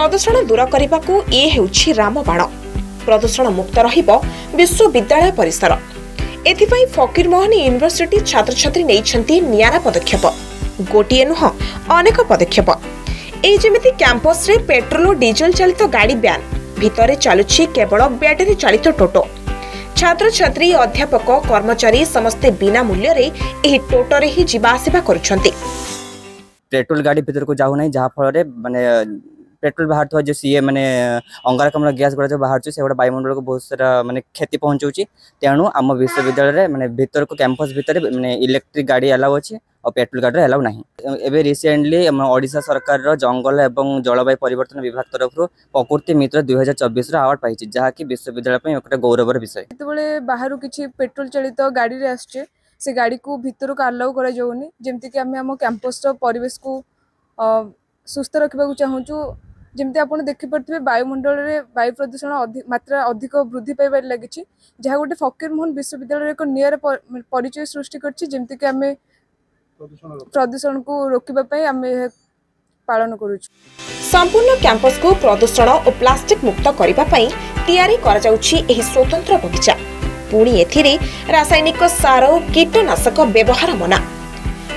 ପ୍ରଦୂଷଣ ଦୂର କରିବାକୁ ଏ ହେଉଛି ରାମବାଣ ପ୍ରଦୂଷଣ ମୁକ୍ତ ରହିବ ବିଶ୍ୱବିଦ୍ୟାଳୟ ପରିସର ଏଥିପାଇଁ ଫକୀରମୋହନ ୟୁନିଭର୍ସିଟି ଛାତ୍ରଛାତ୍ରୀ ନେଇଛନ୍ତି ନିଆରା ପଦକ୍ଷେପ ଗୋଟିଏ ନୁହଁ ଅନେକ ପଦକ୍ଷେପ ଏଇ ଯେମିତି କ୍ୟାମ୍ପସରେ ପେଟ୍ରୋଲ ଓ ଡିଜେଲ ଚାଳିତ ଗାଡ଼ି ବ୍ୟାନ୍ ଭିତରେ ଚାଲୁଛି କେବଳ ବ୍ୟାଟେରୀ ଚାଳିତ ଟୋଟୋ ଛାତ୍ରଛାତ୍ରୀ ଅଧ୍ୟାପକ କର୍ମଚାରୀ ସମସ୍ତେ ବିନା ମୂଲ୍ୟରେ ଏହି ଟୋଟୋରେ ହିଁ ଯିବା ଆସିବା କରୁଛନ୍ତି ପେଟ୍ରୋଲ ଗାଡ଼ି ଭିତରକୁ ଯାଉନାହିଁ ଯାହାଫଳରେ ମାନେ ପେଟ୍ରୋଲ ବାହାରୁଥିବା ଯେଉଁ ସିଏ ମାନେ ଅଙ୍ଗାରକାମ୍ଳ ଗ୍ୟାସ୍ ଗୁଡ଼ା ଯେଉଁ ବାହାରୁଛି ସେଗୁଡ଼ା ବାୟୁମଣ୍ଡଳକୁ ବହୁତ ସାରା ମାନେ କ୍ଷତି ପହଞ୍ଚାଉଛି ତେଣୁ ଆମ ବିଶ୍ୱବିଦ୍ୟାଳୟରେ ମାନେ ଭିତରକୁ କ୍ୟାମ୍ପସ୍ ଭିତରେ ମାନେ ଇଲେକ୍ଟ୍ରିକ୍ ଗାଡ଼ି ଆଲାଉ ଅଛି ଆଉ ପେଟ୍ରୋଲ ଗାଡ଼ିର ଆଲାଉ ନାହିଁ ଏବେ ରିସେଣ୍ଟଲି ଆମ ଓଡ଼ିଶା ସରକାରର ଜଙ୍ଗଲ ଏବଂ ଜଳବାୟୁ ପରିବର୍ତ୍ତନ ବିଭାଗ ତରଫରୁ ପ୍ରକୃତି ମିତ୍ର ଦୁଇ ହଜାର ଚବିଶର ଆୱାର୍ଡ଼ ପାଇଛି ଯାହାକି ବିଶ୍ୱବିଦ୍ୟାଳୟ ପାଇଁ ଗୋଟେ ଗୌରବର ବିଷୟ ଯେତେବେଳେ ବାହାରୁ କିଛି ପେଟ୍ରୋଲ ଚାଳିତ ଗାଡ଼ିରେ ଆସୁଛେ ସେ ଗାଡ଼ିକୁ ଭିତରକୁ ଆଲାଉ କରାଯାଉନି ଯେମିତିକି ଆମେ ଆମ କ୍ୟାମ୍ପସ୍ର ପରିବେଶକୁ ସୁସ୍ଥ ରଖିବାକୁ ଚାହୁଁଛୁ ଯେମିତି ଆପଣ ଦେଖିପାରୁଥିବେ ବାୟୁମଣ୍ଡଳରେ ବାୟୁ ପ୍ରଦୂଷଣ ମାତ୍ରା ଅଧିକ ବୃଦ୍ଧି ପାଇବାରେ ଲାଗିଛି ଯାହା ଗୋଟେ ଫକୀରମୋହନ ବିଶ୍ୱବିଦ୍ୟାଳୟରେ ଏକ ନିଆରା ପରିଚୟ ସୃଷ୍ଟି କରିଛି ଯେମିତିକି ଆମେ ପ୍ରଦୂଷଣକୁ ରୋକିବା ପାଇଁ ଆମେ ପାଳନ କରୁଛୁ ସମ୍ପୂର୍ଣ୍ଣ କ୍ୟାମ୍ପସକୁ ପ୍ରଦୂଷଣ ଓ ପ୍ଲାଷ୍ଟିକ ମୁକ୍ତ କରିବା ପାଇଁ ତିଆରି କରାଯାଉଛି ଏହି ସ୍ୱତନ୍ତ୍ର ବଗିଚା ପୁଣି ଏଥିରେ ରାସାୟନିକ ସାର ଓ କୀଟନାଶକ ବ୍ୟବହାର ମନା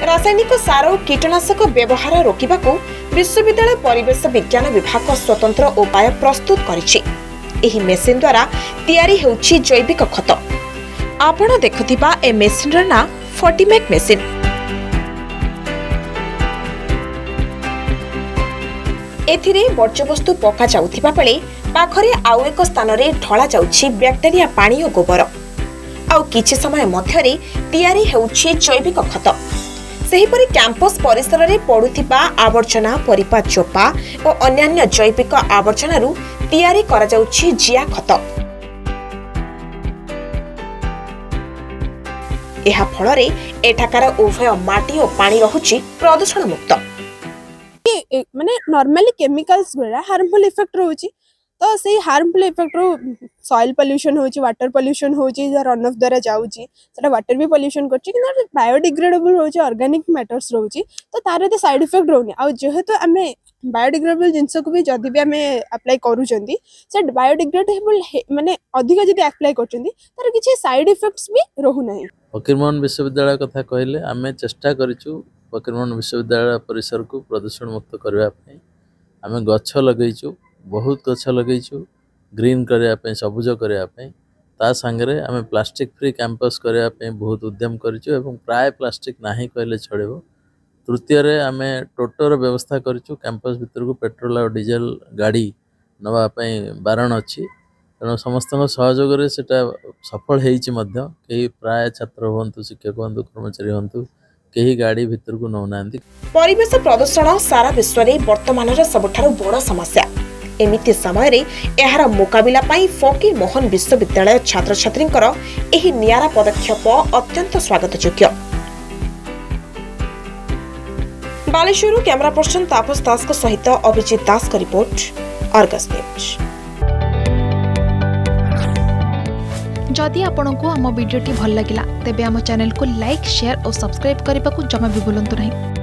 ରାସାୟନିକ ସାର ଓ କୀଟନାଶକ ବ୍ୟବହାର ରୋକିବାକୁ ବିଶ୍ୱବିଦ୍ୟାଳୟ ପରିବେଶ ବିଜ୍ଞାନ ବିଭାଗ ସ୍ୱତନ୍ତ୍ର ଉପାୟ ପ୍ରସ୍ତୁତ କରିଛି ଏହି ମେସିନ୍ ଦ୍ୱାରା ତିଆରି ହେଉଛି ଜୈବିକ ଖତ ଆପଣ ଦେଖୁଥିବା ଏ ମେସିନ୍ର ନାଁ ଫର୍ଟିମେକ୍ ମେସିନ୍ ଏଥିରେ ବର୍ଜ୍ୟବସ୍ତୁ ପକାଯାଉଥିବା ବେଳେ ପାଖରେ ଆଉ ଏକ ସ୍ଥାନରେ ଢଳାଯାଉଛି ବ୍ୟାକ୍ଟେରିଆ ପାଣି ଓ ଗୋବର ଆଉ କିଛି ସମୟ ମଧ୍ୟରେ ତିଆରି ହେଉଛି ଜୈବିକ ଖତ ସେହିପରି କ୍ୟାମ୍ପସ୍ ପରିସରରେ ପଡ଼ୁଥିବା ଆବର୍ଜନା ପରିବା ଚୋପା ଓ ଅନ୍ୟାନ୍ୟ ଜୈବିକ ଆବର୍ଜନାରୁ ତିଆରି କରାଯାଉଛି ଜିଆ ଖତ ଏହା ଫଳରେ ଏଠାକାର ଉଭୟ ମାଟି ଓ ପାଣି ରହୁଛି ପ୍ରଦୂଷଣ ମୁକ୍ତ ମାନେ ନର୍ମାଲି କେମିକାଲ୍ସ ଭଳିଆ ହାର୍ମଫୁଲ୍ ଇଫେକ୍ଟ ରହୁଛି तो सही हार्मफुल इफेक्ट रु सएल पल्यूशन होटर पल्यूशन हो रन अफ द्वारा जाऊँच व्टर भी पल्यूशन कर बायोडिग्रेडेबल रोचे अर्गानिक मैटर्स रोचे तो तार ये सैड इफेक्ट रोनी आज जेहेतु आम बायोडिग्रेडेबल जिनस को भी जब भी आम आप्लाय कर से बायोडिग्रेडेबल मानते अधिक जब आप्लाय कर तर कि सैड इफेक्ट्स भी रोना फकीरमोहन विश्वविद्यालय क्या कहे आम चेषा करकीरमोहन विश्वविद्यालय परिसर को प्रदूषण मुक्त करने आम गच ବହୁତ ଗଛ ଲଗେଇଛୁ ଗ୍ରୀନ୍ କରିବା ପାଇଁ ସବୁଜ କରିବା ପାଇଁ ତା ସାଙ୍ଗରେ ଆମେ ପ୍ଲାଷ୍ଟିକ୍ ଫ୍ରି କ୍ୟାମ୍ପସ୍ କରିବା ପାଇଁ ବହୁତ ଉଦ୍ୟମ କରିଛୁ ଏବଂ ପ୍ରାୟ ପ୍ଲାଷ୍ଟିକ୍ ନାହିଁ କହିଲେ ଚଳିବ ତୃତୀୟରେ ଆମେ ଟୋଟୋର ବ୍ୟବସ୍ଥା କରିଛୁ କ୍ୟାମ୍ପସ୍ ଭିତରକୁ ପେଟ୍ରୋଲ ଆଉ ଡିଜେଲ ଗାଡ଼ି ନେବା ପାଇଁ ବାରଣ ଅଛି ତେଣୁ ସମସ୍ତଙ୍କ ସହଯୋଗରେ ସେଇଟା ସଫଳ ହେଇଛି ମଧ୍ୟ କେହି ପ୍ରାୟ ଛାତ୍ର ହୁଅନ୍ତୁ ଶିକ୍ଷକ ହୁଅନ୍ତୁ କର୍ମଚାରୀ ହୁଅନ୍ତୁ କେହି ଗାଡ଼ି ଭିତରକୁ ନେଉନାହାନ୍ତି ପରିବେଶ ପ୍ରଦୂଷଣ ସାରା ବିଶ୍ୱରେ ବର୍ତ୍ତମାନର ସବୁଠାରୁ ବଡ଼ ସମସ୍ୟା ଏମିତି ସମୟରେ ଏହାର ମୁକାବିଲା ପାଇଁ ଫକୀର ମୋହନ ବିଶ୍ୱବିଦ୍ୟାଳୟ ଛାତ୍ରଛାତ୍ରୀଙ୍କର ଏହି ନିଆରା ପଦକ୍ଷେପ ଅତ୍ୟନ୍ତ ସ୍ୱାଗତଯୋଗ୍ୟ ବାଲେଶ୍ୱରରୁ କ୍ୟାମେରା ପର୍ସନ ତାପସ ଦାସଙ୍କ ସହିତ ଅଭିଜିତ ଦାସଙ୍କ ରିପୋର୍ଟ ଅର୍ଗସ୍ ନ୍ୟୁଜ୍ ଯଦି ଆପଣଙ୍କୁ ଆମ ଭିଡ଼ିଓଟି ଭଲ ଲାଗିଲା ତେବେ ଆମ ଚ୍ୟାନେଲକୁ ଲାଇକ୍ ସେୟାର ଓ ସବସ୍କ୍ରାଇବ୍ କରିବାକୁ ଜମା ବି ଭୁଲନ୍ତୁ ନାହିଁ